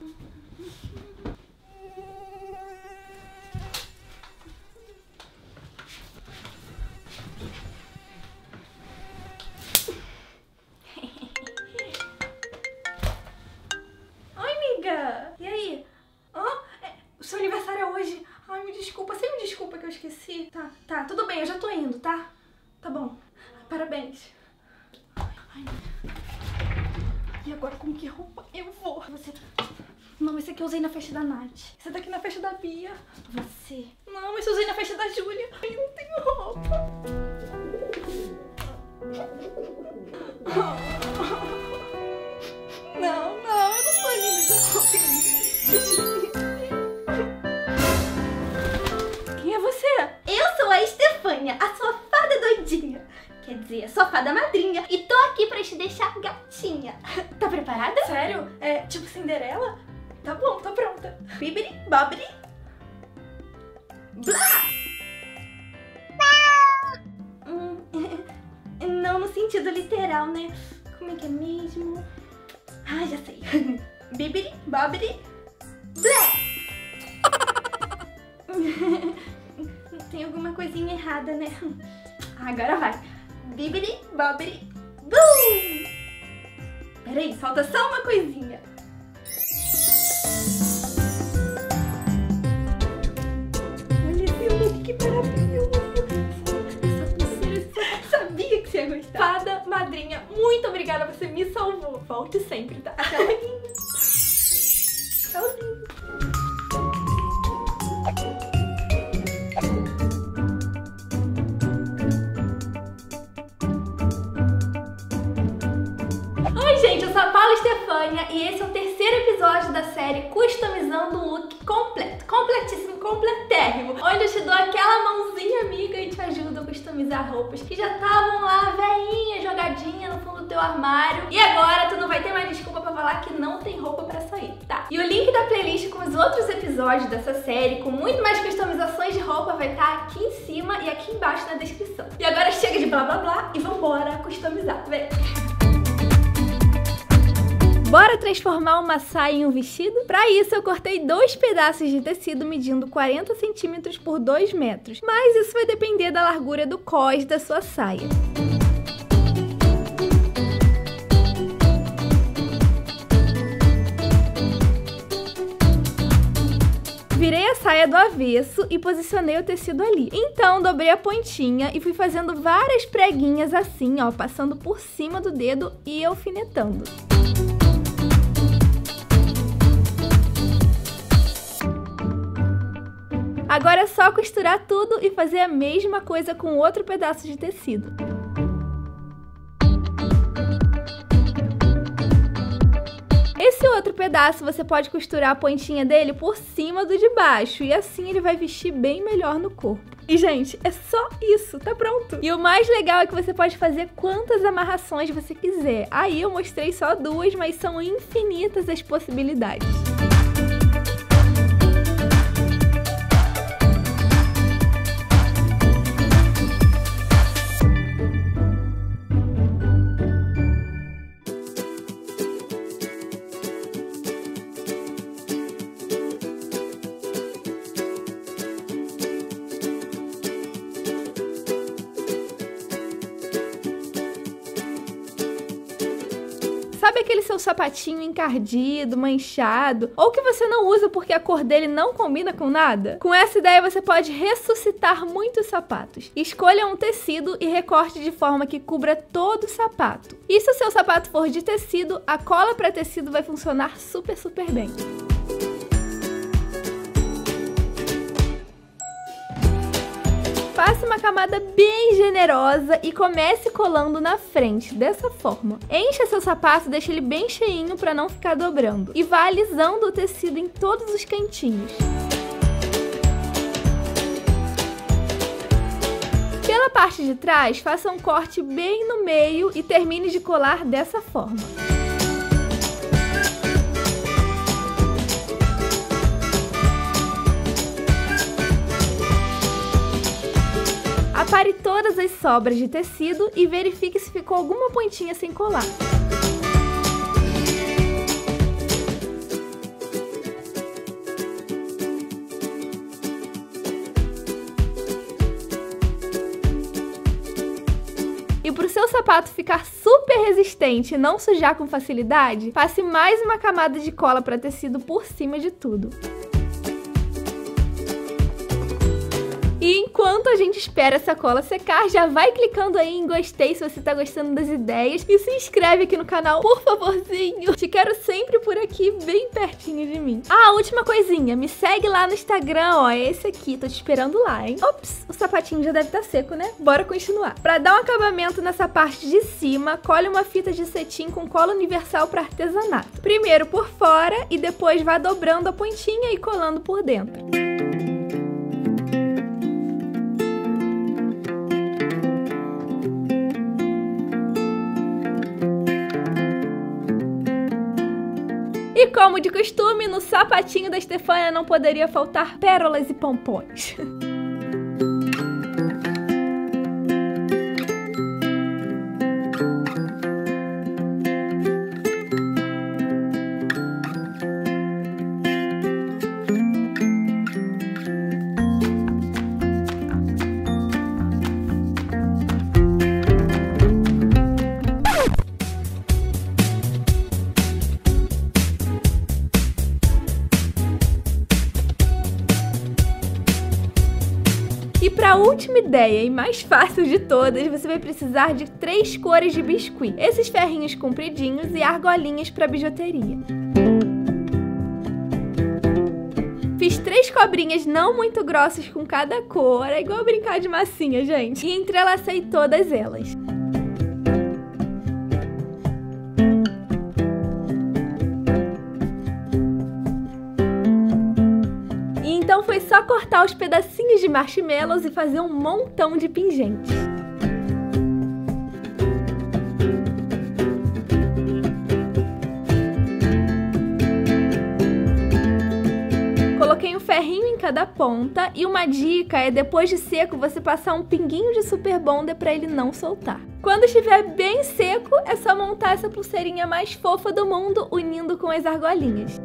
Oi, amiga! E aí? Ó, é, o seu aniversário é hoje. Ai, me desculpa, você me desculpa que eu esqueci. Tá, tá, tudo bem, eu já tô indo? Tá bom. Parabéns. Ai. E agora com que roupa eu vou? Você. Não, esse aqui eu usei na festa da Nath. Esse daqui na festa da Bia. Você. Não, esse eu usei na festa da Júlia. Eu não tenho roupa. Não, não, eu não tô roupa. Quem é você? Eu sou a Estefânia, a sua fada doidinha. Quer dizer, a sua fada madrinha. E tô aqui pra te deixar gatinha. Tá preparada? Sério? É tipo Cinderela? Bibiri, bobiri. Blá! Hum, não no sentido literal, né? Como é que é mesmo? Ah, já sei. Bibiri, bobiri, blé! Tem alguma coisinha errada, né? Ah, Agora vai. Bibiri, bobiri, bum! Peraí, falta só uma coisinha. E esse é o terceiro episódio da série Customizando um Look Completo, completíssimo, completérrimo, onde eu te dou aquela mãozinha amiga e te ajudo a customizar roupas que já estavam lá, veinha, jogadinha no fundo do teu armário. E agora tu não vai ter mais desculpa pra falar que não tem roupa pra sair, tá? E o link da playlist com os outros episódios dessa série, com muito mais customizações de roupa, vai estar aqui em cima e aqui embaixo na descrição. E agora chega de blá blá blá e vambora customizar, vem! Bora transformar uma saia em um vestido? Para isso, eu cortei dois pedaços de tecido medindo 40 centímetros por 2 metros, mas isso vai depender da largura do cós da sua saia. Virei a saia do avesso e posicionei o tecido ali. Então, dobrei a pontinha e fui fazendo várias preguinhas assim, ó, passando por cima do dedo e alfinetando. Agora é só costurar tudo e fazer a mesma coisa com outro pedaço de tecido. Esse outro pedaço você pode costurar a pontinha dele por cima do de baixo e assim ele vai vestir bem melhor no corpo. E gente, é só isso, tá pronto. E o mais legal é que você pode fazer quantas amarrações você quiser. Aí eu mostrei só duas, mas são infinitas as possibilidades. Sabe aquele seu sapatinho encardido, manchado, ou que você não usa porque a cor dele não combina com nada? Com essa ideia você pode ressuscitar muitos sapatos. Escolha um tecido e recorte de forma que cubra todo o sapato. E se o seu sapato for de tecido, a cola para tecido vai funcionar super, super bem. Faça uma camada bem generosa e comece colando na frente, dessa forma. Encha seu sapato, deixa ele bem cheinho para não ficar dobrando. E vá alisando o tecido em todos os cantinhos. Pela parte de trás, faça um corte bem no meio e termine de colar dessa forma. todas as sobras de tecido e verifique se ficou alguma pontinha sem colar. E para o seu sapato ficar super resistente e não sujar com facilidade, passe mais uma camada de cola para tecido por cima de tudo. E enquanto a gente espera essa cola secar, já vai clicando aí em gostei se você tá gostando das ideias e se inscreve aqui no canal, por favorzinho. Te quero sempre por aqui, bem pertinho de mim. Ah, última coisinha, me segue lá no Instagram, ó, é esse aqui, tô te esperando lá, hein? Ops, o sapatinho já deve estar tá seco, né? Bora continuar. Pra dar um acabamento nessa parte de cima, colhe uma fita de cetim com cola universal para artesanato. Primeiro por fora e depois vá dobrando a pontinha e colando por dentro. E como de costume, no sapatinho da Stefania não poderia faltar pérolas e pompons. para a última ideia e mais fácil de todas, você vai precisar de três cores de biscuit. Esses ferrinhos compridinhos e argolinhas para bijuteria. Fiz três cobrinhas não muito grossas com cada cor, é igual brincar de massinha, gente. E entrelacei todas elas. Foi só cortar os pedacinhos de marshmallows e fazer um montão de pingentes. Coloquei um ferrinho em cada ponta e uma dica é depois de seco você passar um pinguinho de super bonder para ele não soltar. Quando estiver bem seco, é só montar essa pulseirinha mais fofa do mundo unindo com as argolinhas.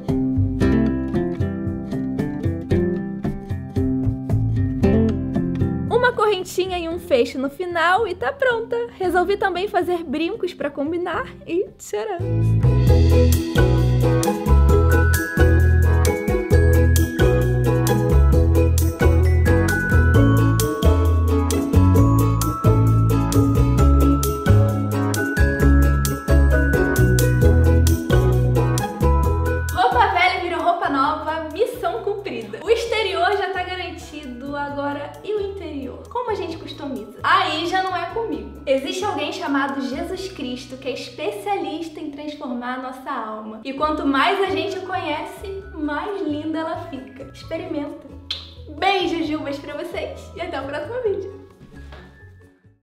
Correntinha e um fecho no final e tá pronta. Resolvi também fazer brincos para combinar e tcharam! Já não é comigo. Existe alguém chamado Jesus Cristo que é especialista em transformar a nossa alma. E quanto mais a gente o conhece, mais linda ela fica. Experimenta. Beijos, Jubas, pra vocês e até o próximo vídeo.